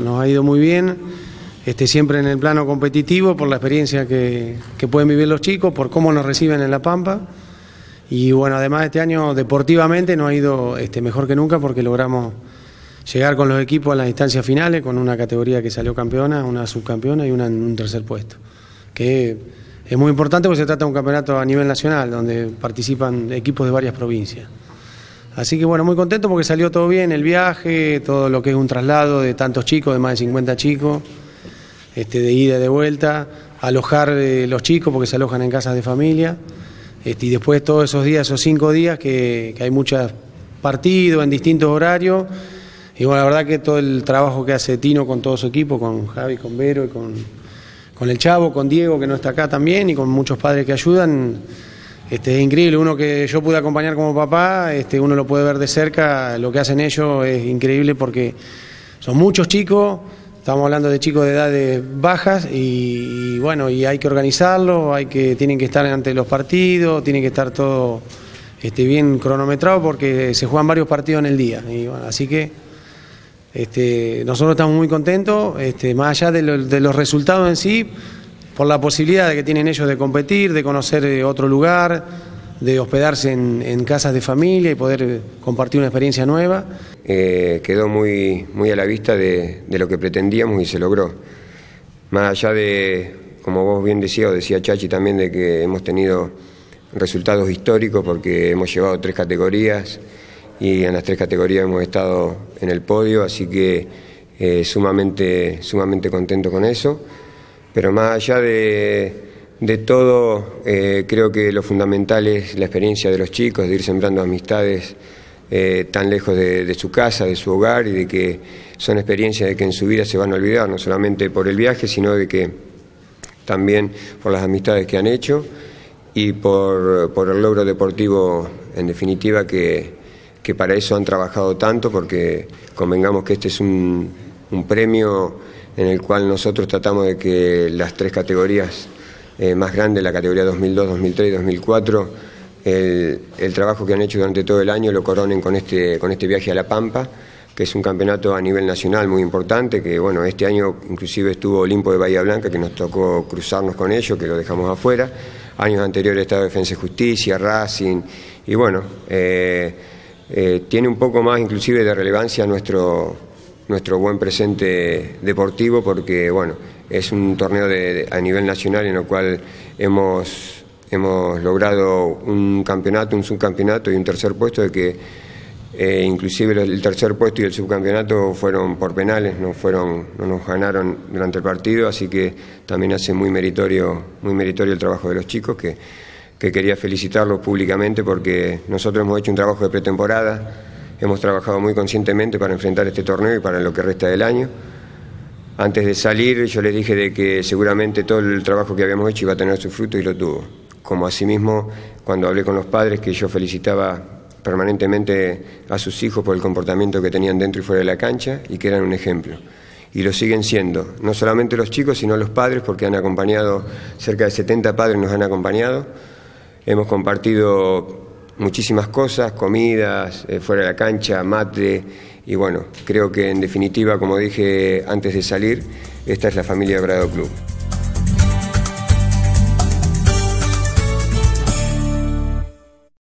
Nos ha ido muy bien, este, siempre en el plano competitivo, por la experiencia que, pueden vivir los chicos, por cómo nos reciben en La Pampa. Y bueno, además este año deportivamente nos ha ido este, mejor que nunca porque logramos llegar con los equipos a las instancias finales con una categoría que salió campeona, una subcampeona y una en un tercer puesto. Que es muy importante porque se trata de un campeonato a nivel nacional donde participan equipos de varias provincias. Así que bueno, muy contento porque salió todo bien, el viaje, todo lo que es un traslado de tantos chicos, de más de 50 chicos, este, de ida y de vuelta, alojar eh, los chicos porque se alojan en casas de familia, este, y después todos esos días, esos cinco días que, que hay muchos partidos en distintos horarios, y bueno, la verdad que todo el trabajo que hace Tino con todo su equipo, con Javi, con Vero y con, con el Chavo, con Diego que no está acá también y con muchos padres que ayudan, este, es increíble. Uno que yo pude acompañar como papá, este, uno lo puede ver de cerca, lo que hacen ellos es increíble porque son muchos chicos, estamos hablando de chicos de edades bajas y, bueno, y hay que organizarlo, hay que, tienen que estar ante los partidos, tienen que estar todo este, bien cronometrado porque se juegan varios partidos en el día. Así que este, nosotros estamos muy contentos, este, más allá de, los resultados en sí, por la posibilidad que tienen ellos de competir, de conocer eh, otro lugar, de hospedarse en, casas de familia y poder eh, compartir una experiencia nueva. Eh, quedó muy, muy a la vista de, lo que pretendíamos y se logró. Más allá de, como vos bien decías, o decía Chachi también, de que hemos tenido resultados históricos porque hemos llevado tres categorías y en las tres categorías hemos estado en el podio, así que eh, sumamente, sumamente contento con eso. Pero más allá de, de todo, eh, creo que lo fundamental es la experiencia de los chicos, de ir sembrando amistades eh, tan lejos de, su casa, de su hogar y de que son experiencias de que en su vida se van a olvidar, no solamente por el viaje, sino de que también por las amistades que han hecho y por, por el logro deportivo en definitiva que, que para eso han trabajado tanto, porque convengamos que este es un, premio en el cual nosotros tratamos de que las tres categorías eh, más grandes, la categoría 2002, 2003 y 2004, el, el, trabajo que han hecho durante todo el año lo coronen con este, con este viaje a La Pampa, que es un campeonato a nivel nacional muy importante, que bueno, este año inclusive estuvo Olimpo de Bahía Blanca, que nos tocó cruzarnos con ellos, que lo dejamos afuera. Años anteriores estaba Defensa y Justicia, Racing, y bueno, eh, eh, tiene un poco más inclusive de relevancia nuestro, nuestro buen presente deportivo porque bueno, es un torneo de, a nivel nacional en el cual hemos, hemos logrado un campeonato, un subcampeonato y un tercer puesto de que eh, inclusive el tercer puesto y el subcampeonato fueron por penales, no fueron, no nos ganaron durante el partido, así que también hace muy meritorio, muy meritorio el trabajo de los chicos que que quería felicitarlos públicamente porque nosotros hemos hecho un trabajo de pretemporada, hemos trabajado muy conscientemente para enfrentar este torneo y para lo que resta del año. Antes de salir yo les dije de que seguramente todo el trabajo que habíamos hecho iba a tener su fruto y lo tuvo. Como asimismo cuando hablé con los padres que yo felicitaba permanentemente a sus hijos por el comportamiento que tenían dentro y fuera de la cancha y que eran un ejemplo. Y lo siguen siendo, no solamente los chicos, sino los padres, porque han acompañado, cerca de 70 padres nos han acompañado Hemos compartido muchísimas cosas, comidas, eh, fuera de la cancha, mate, y bueno, creo que en definitiva, como dije antes de salir, esta es la familia Brado Club.